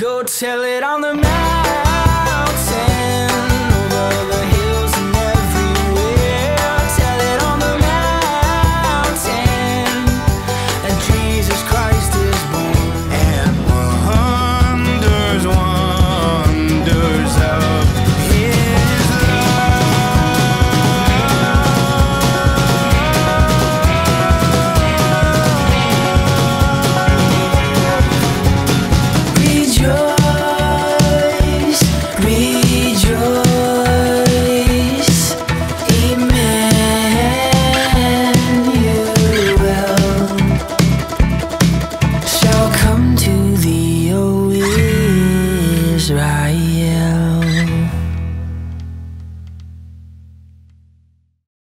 Go tell it on the map. right.